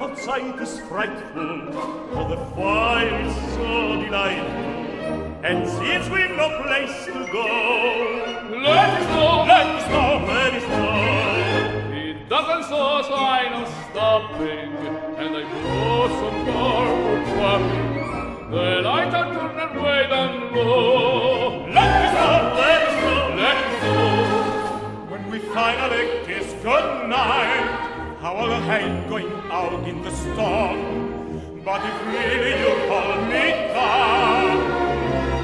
Our sight is frightful, for the fire is so delightful. And since we've no place to go, let us go, let us go, let us go. It doesn't so, so I know stopping, and I blow some more for trapping. The light I turn and wait and blow. Let us go, let us go, let us go. When we finally kiss goodnight, How However, I'm going out in the storm. But if really you call me down,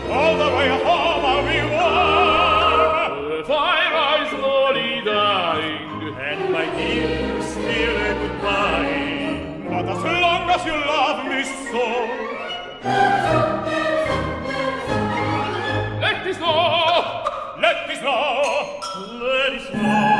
all the way home I'll be warm. Fire eyes slowly dying, and my dear, still a goodbye. But as long as you love me so, let this know, let this know, let it know.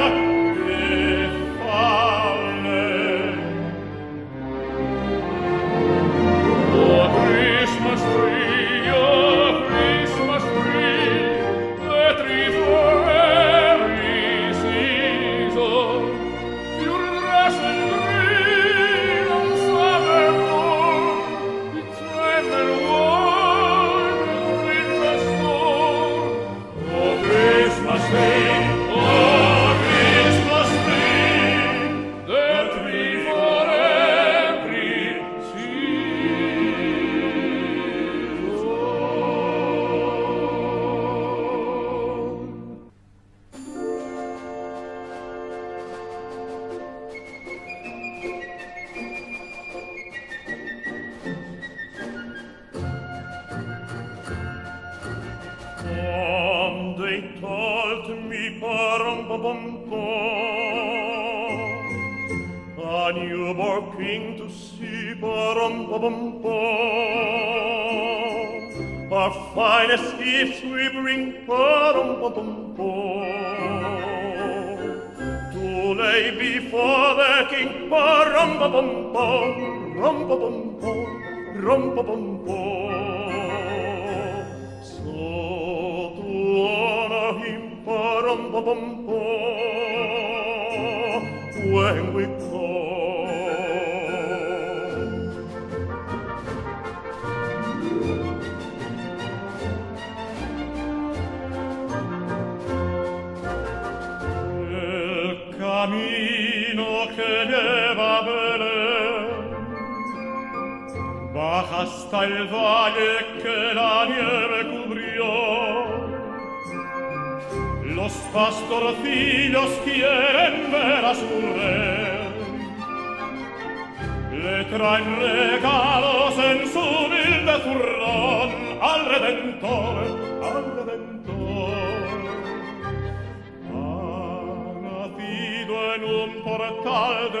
honest gifts we bring, parum pum pum pum. To lay before the king, parum pum pum pum, rum pum pum pum, rum pum pum pum. So to honor him, parum pum pum pum. hasta el valle que la nieve cubrió. Los pastorcillos quieren ver a su rey. Le traen regalos en su humilde zurrón al Redentor, al Redentor. Ha nacido en un portal de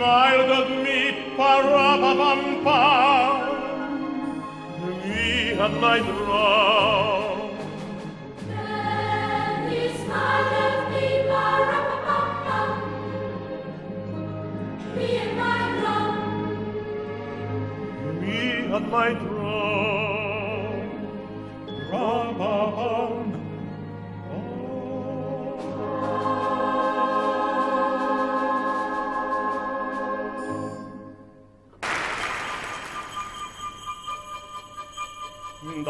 smiled at me, pa-ra-pa-pam-pam. Me and my drum. Then he smiled at me, pa-ra-pa-pam-pam. Me and my drum. Me and my drum.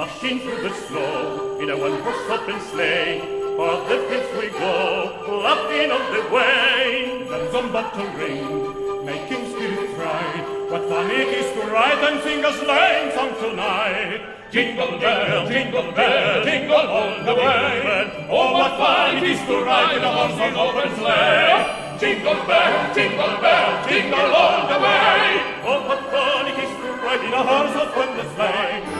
Dashing through the snow in a one-horse open sleigh, for the fields we go, laughing on the way. Drums on battle ring, making spirits bright. What fun it is to ride and sing a sleighing song tonight! Jingle bell, jingle bell, jingle all the way. Oh, what fun it is to ride in a horse open sleigh! Jingle bell, jingle bell, jingle all the way. Oh, what fun it is to ride in a horse open sleigh.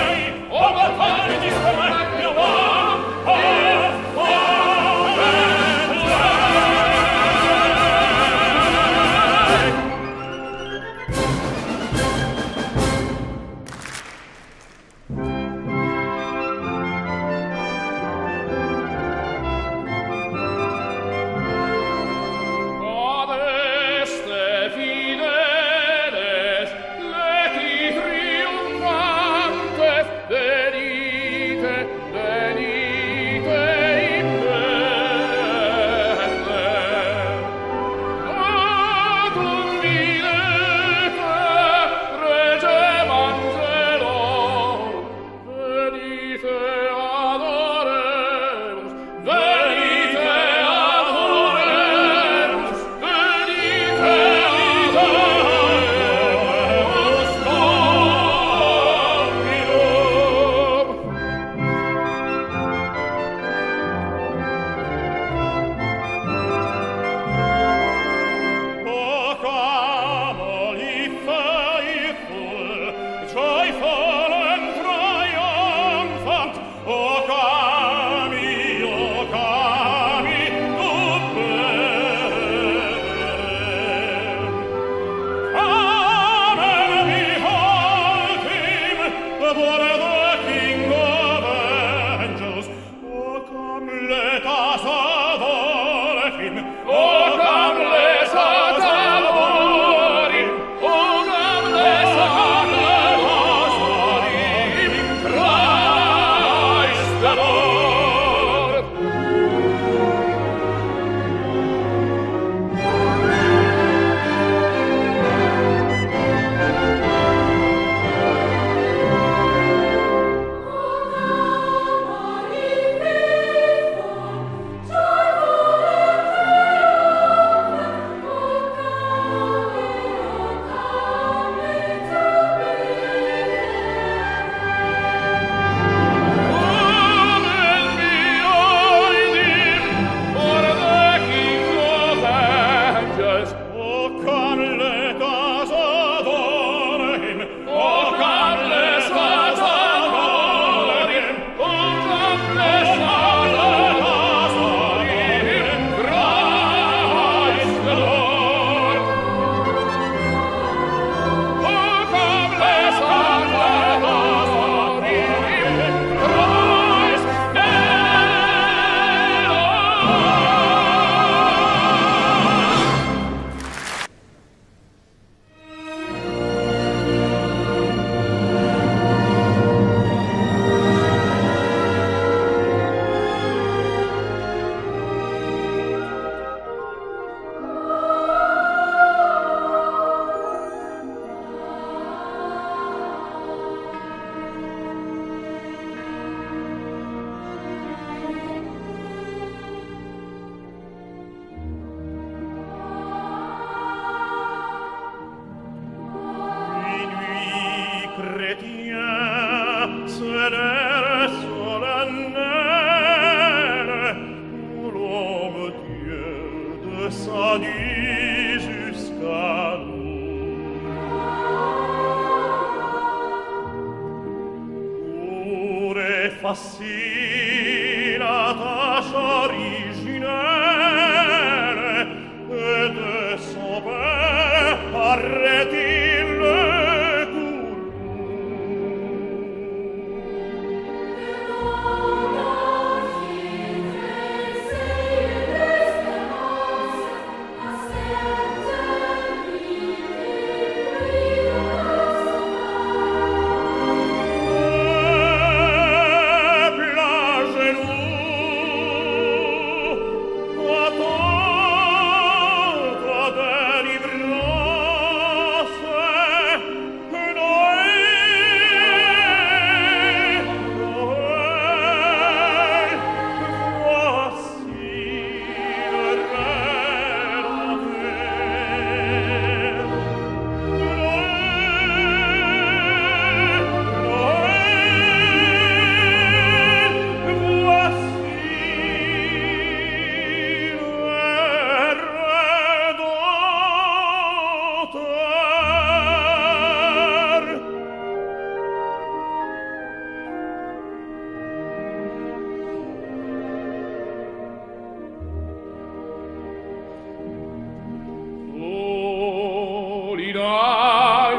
sky,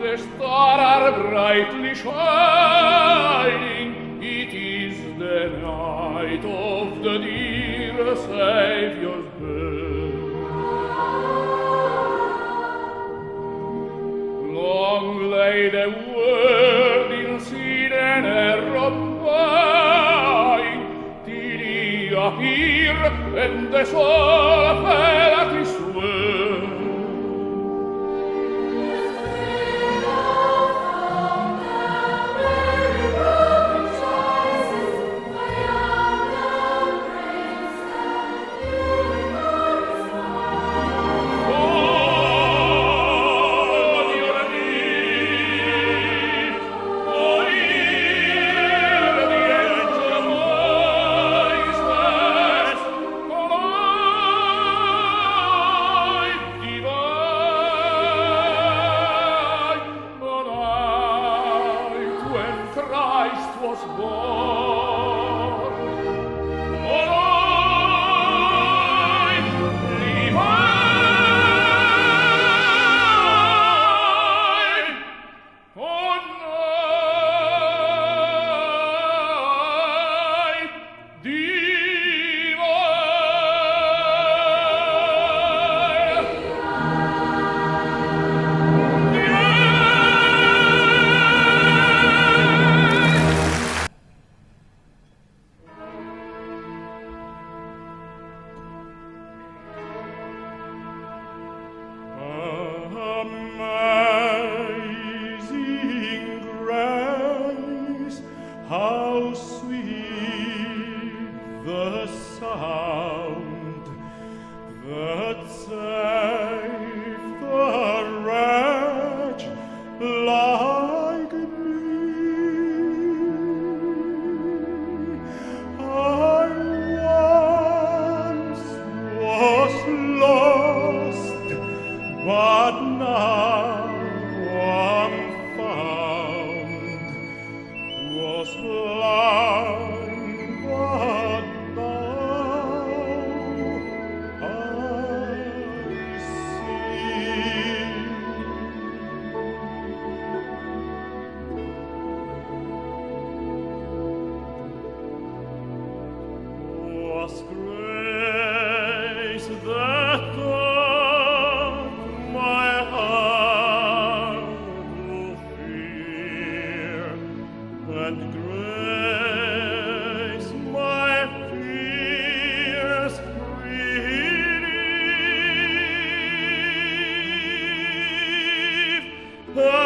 the stars brightly shining. It is the night of the dear Saviour's birth. Long lay the world in sin and error blind, till he appear and the. Oh!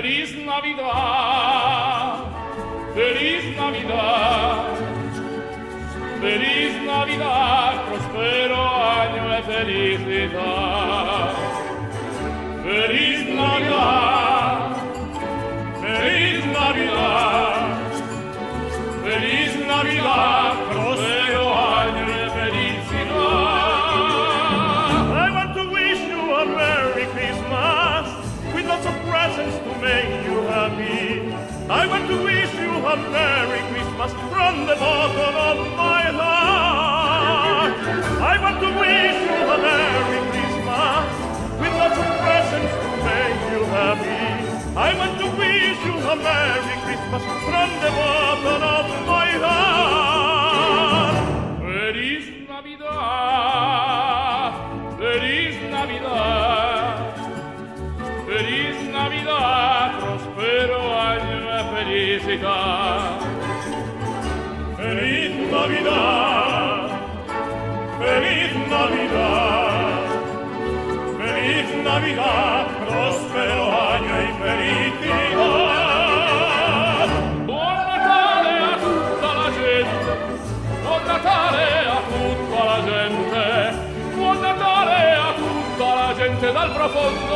Feliz Navidad, Feliz Navidad, Feliz Navidad, prospero año de felicidad. From the bottom of my heart. I want to wish you a Merry Christmas with lots of presents to make you happy. I want to wish you a Merry Christmas from the bottom of my heart. Feliz Navidad, Feliz Navidad, Feliz Navidad, prospero año de felicidad. Navidad, feliz Navidad, feliz Navidad, próspero año y felicidad. Buon Natale a tutta la gente, buon Natale a tutta la gente, buon Natale a tutta la gente dal profondo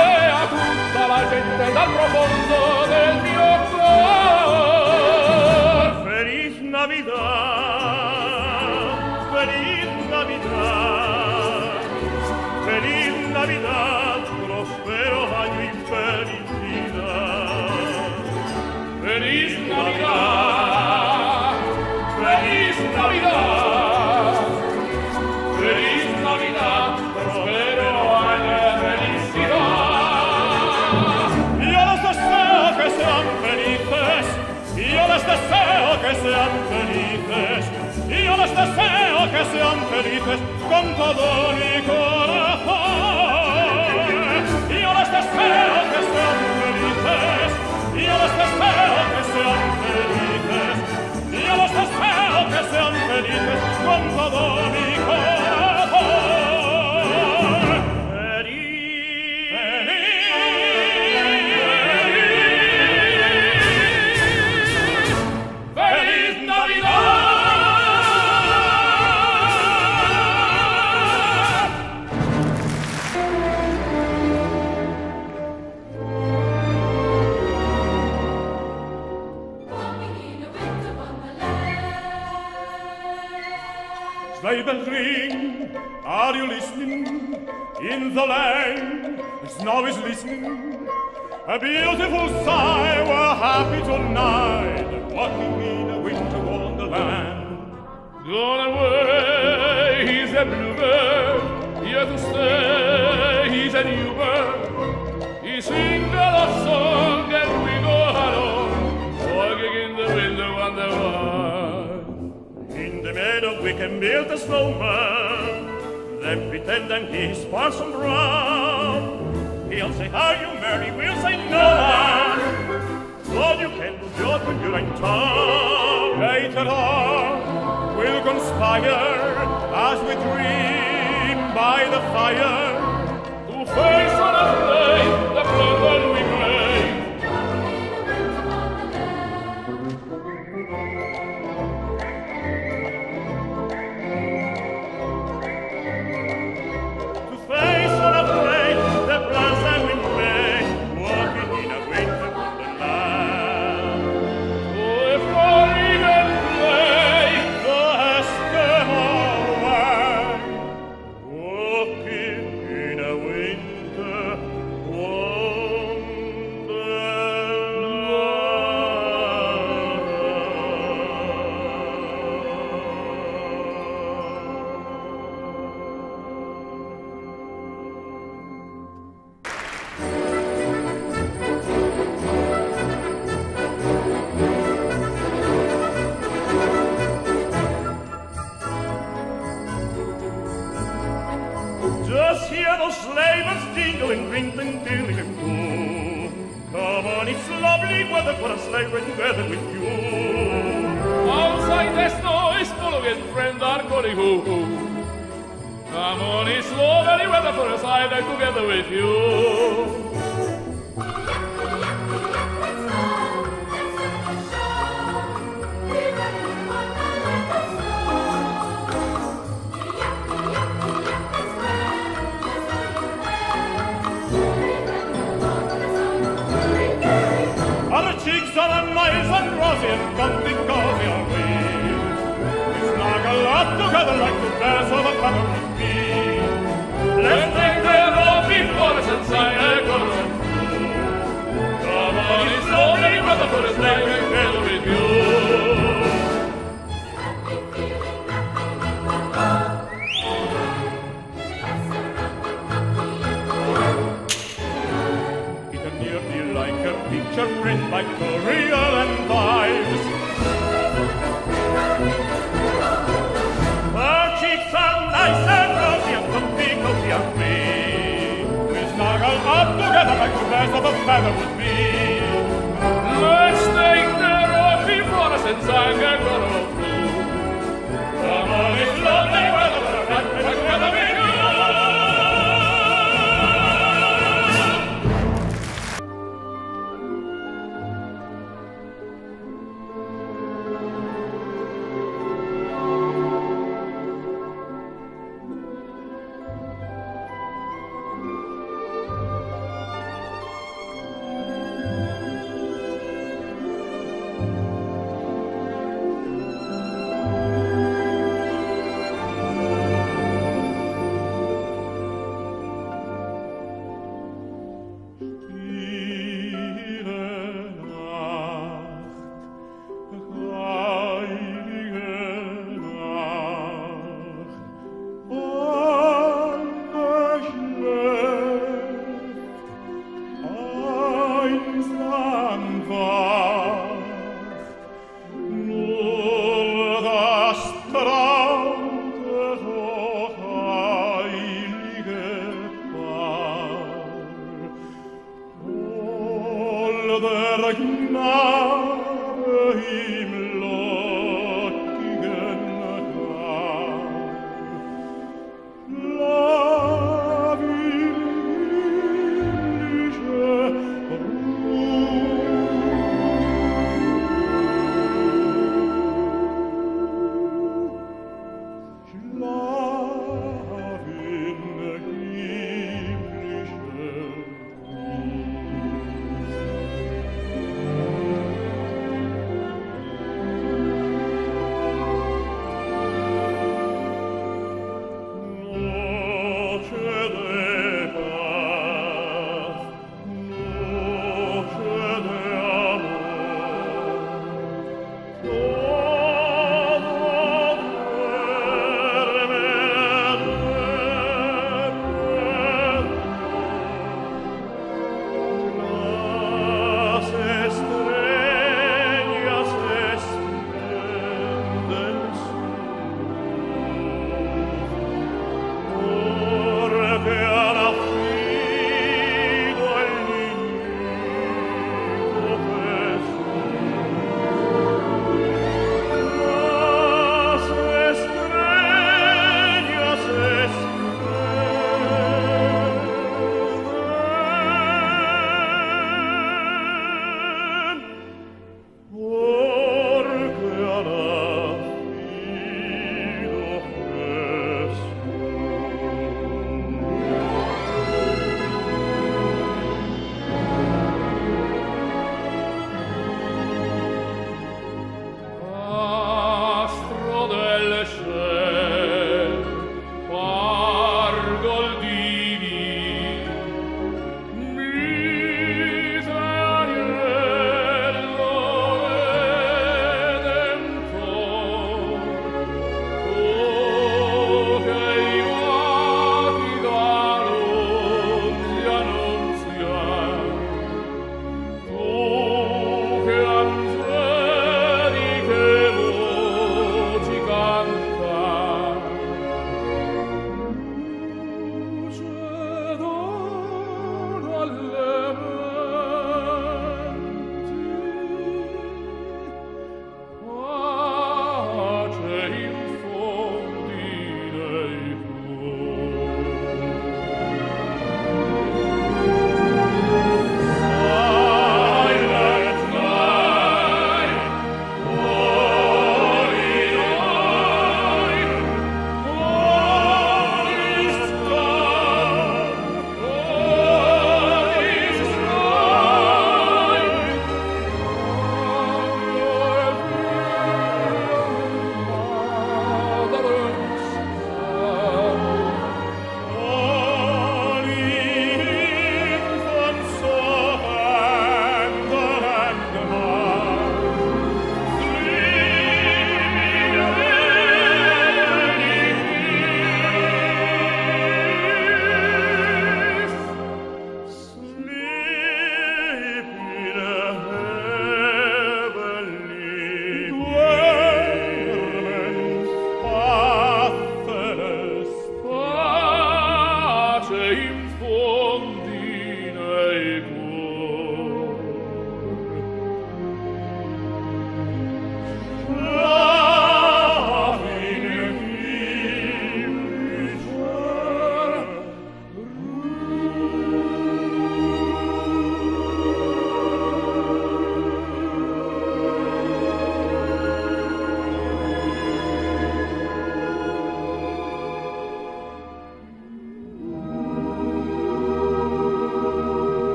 a tutta la gente dal profondo del mio cuore. Feliz Navidad, feliz Navidad, feliz Navidad, prospero año y felicidad. Feliz Navidad. que sean felices con todo mi corazón. Yo les espero que sean felices, yo les espero que sean felices, yo les espero que sean felices con todo mi corazón. Ring, are you listening? In the lane, the snow is listening. A beautiful sight, we're happy tonight, walking in a winter wonderland. Gone away, he's a bluebird. Here to stay, he's a new bird. He sings a love song Meadow we can build a snowman, then pretend that he's Parson Brown. He'll say, are you merry? We'll say, no, man. All you can do good when you're in town. Later on, we'll conspire as we dream by the fire. To face on a day, the blood we Just hear those sleigh bells jingling, ring, ding, ding, ding, ding, Come on, it's lovely weather for a sleigh ride together with you. Outside there's no snow, and friends are going hoo hoo. Come on, it's lovely weather for a sleigh ride together with you. Shalom miles and rosy and counting coffee on me. We snuggle up together like the bears of a pattern of me. Let's take the road before us and sign a golden Come on, it's lonely, brother, for it's like a with you. Like of a feather would be. Let's take the road before us and sang